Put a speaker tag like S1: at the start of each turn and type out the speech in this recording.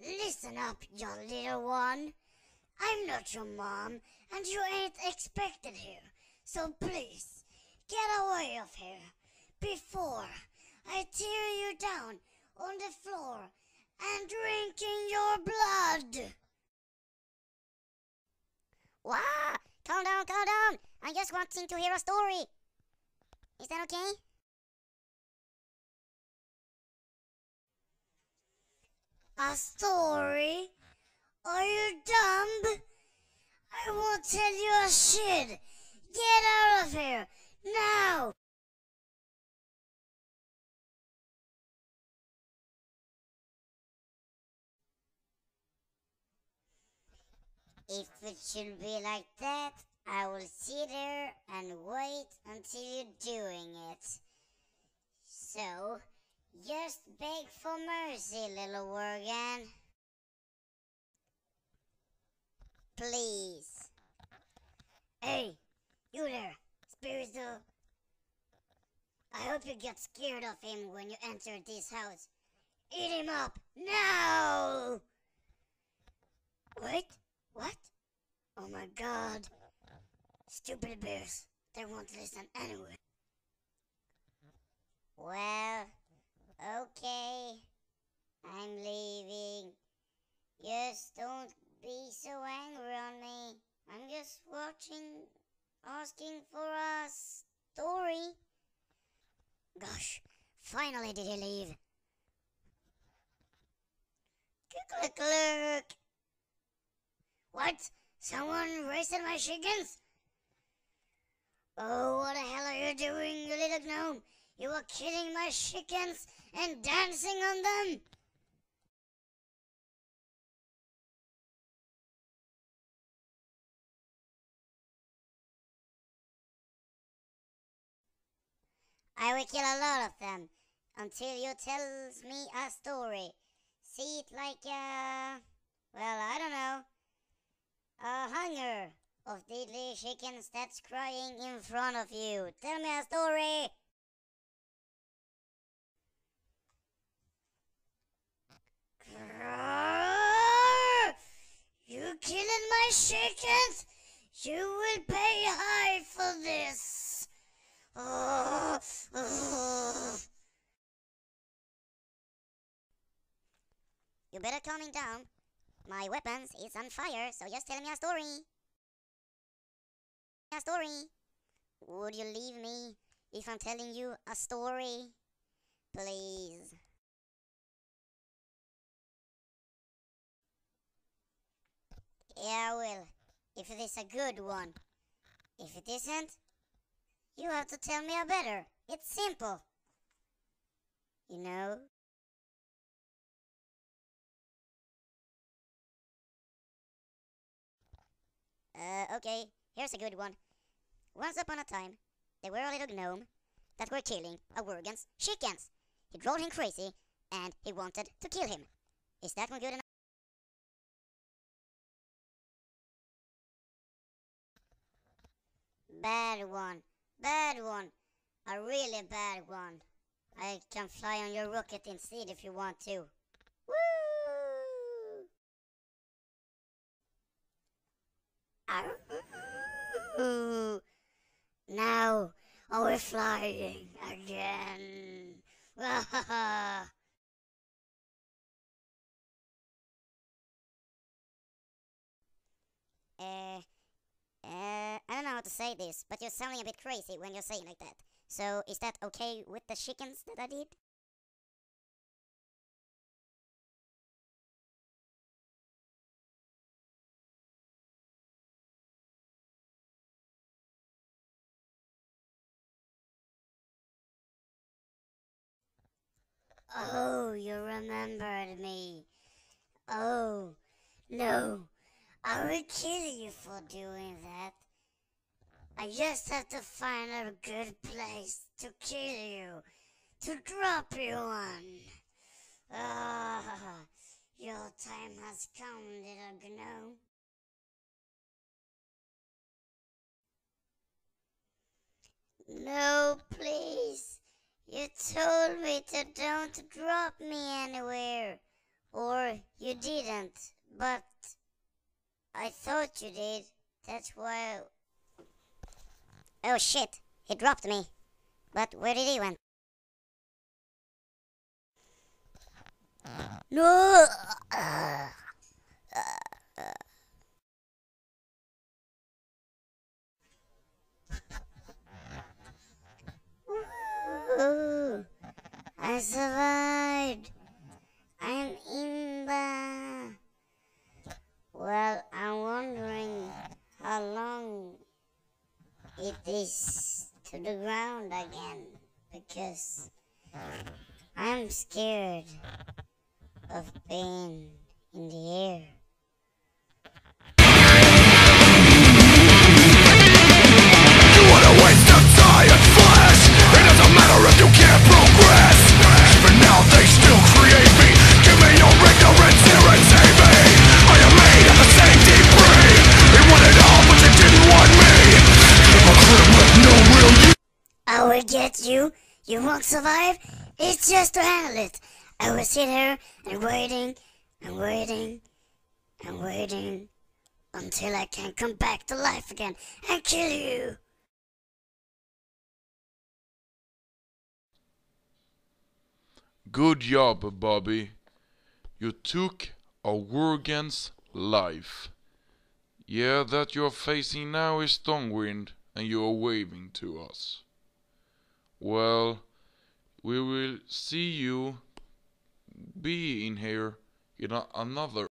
S1: Listen up, you little one. I'm not your mom, and you ain't expected here. So please, get away of here before I tear you down on the floor and drink in your blood.
S2: Wow! Calm down, calm down! I'm just wanting to hear a story. Is that okay?
S1: A story? Are you dumb? I won't tell you a shit. Get out of here now.
S2: If it should be like that, I will sit there and wait until you're doing it. So, just beg for mercy, little Worgen. Please.
S1: Hey, you there, Spirito. I hope you get scared of him when you enter this house. Eat him up now! Wait, what? Oh my god. Stupid bears. They won't listen anyway.
S2: Well, okay. I'm leaving. Just don't be so angry on me. I'm just watching, asking for a story.
S1: Gosh, finally did he leave. Click, click. What? Someone roasted my chickens? Oh, what the hell are you doing, you little gnome? You were killing my chickens and dancing on them?
S2: I will kill a lot of them until you tells me a story. See it like a, well, I don't know, a hunger of deadly chickens that's crying in front of you. Tell me a story.
S1: You killing my chickens? You will pay high for this.
S2: You better calming down. My weapons is on fire, so just tell me a story. A story. Would you leave me if I'm telling you a story? Please. Yeah, I will. If it is a good one. If it isn't, you have to tell me a better. It's simple. You know? Uh, okay, here's a good one. Once upon a time, there were a little gnome that were killing a Worgen's chickens. He drove him crazy, and he wanted to kill him. Is that one good enough? Bad one. Bad one. A really bad one. I can fly on your rocket instead if you want to. Woo!
S1: Now we're flying again.
S2: Uh, how to say this, but you're sounding a bit crazy when you're saying like that. So, is that okay with the chickens that I did?
S1: Oh, you remembered me. Oh, no. I will kill you for doing that. I just have to find a good place to kill you, to drop you on. Ah, your time has come, little gnome. No, please. You told me to don't drop me anywhere. Or you didn't, but I thought you did. That's why.
S2: Oh shit, he dropped me. But where did he went?
S1: No! I survived. I'm in the. Well, I'm wondering how long it to the ground again because I'm scared of being in the air.
S3: I
S1: will get you. You won't survive. It's just to handle it. I will sit here and waiting and waiting and waiting until I can come back to life again and kill you.
S4: Good job, Bobby. You took a Worgen's life. Yeah, that you're facing now is Stormwind, and you are waving to us. Well, we will see you be in here in another